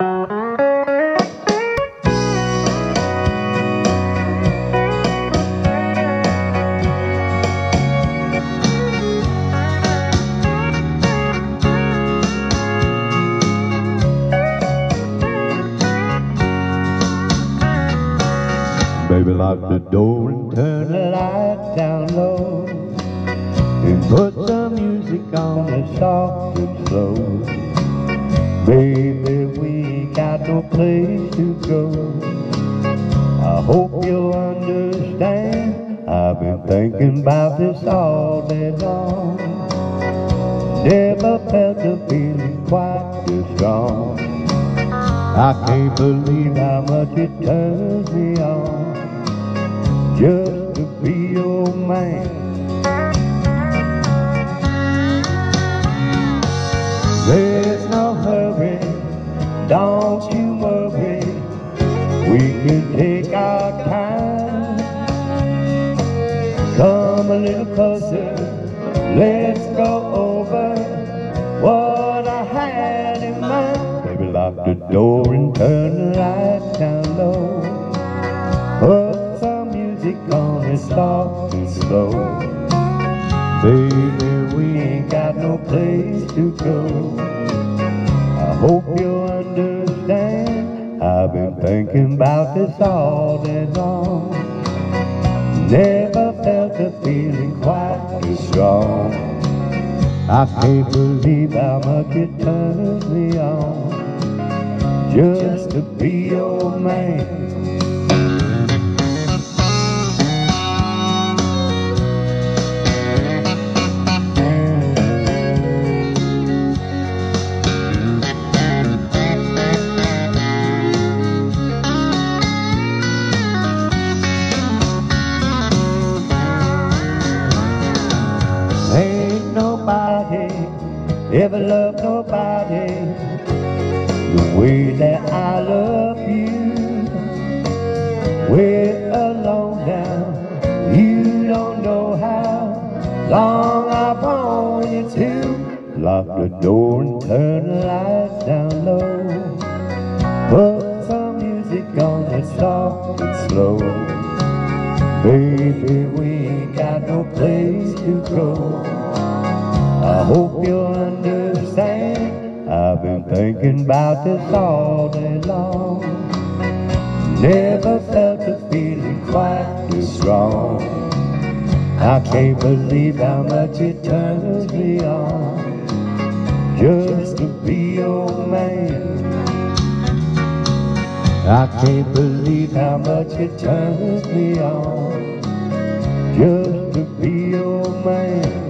Baby, lock the door and turn the lights down low. And put some music on that's soft and slow Baby, we got no place to go. I hope you'll understand. I've been thinking about this all day long. Never felt a feeling quite this strong. I can't believe how much it turns me on. Just to be your man. Can take our time. Come a little closer, let's go over what I had in mind. Baby, lock the door and turn the lights down low. Put some music on and soft and slow. Baby, we ain't got no place to go. I hope you understand. I've been thinking about this all day long. Never felt a feeling quite as strong. I can't believe how much it turns me on just to be your man. Ain't nobody ever loved nobody the way that I love you. We're alone now, you don't know how long I've known you to. Lock the door and turn the lights down low. Put some music on that's soft and slow. Baby, we ain't got no place to go. I hope you understand. I've been thinking about this all day long. Never felt a feeling quite this strong. I can't believe how much it turns me on I can't believe how much it turns me on just to be your man.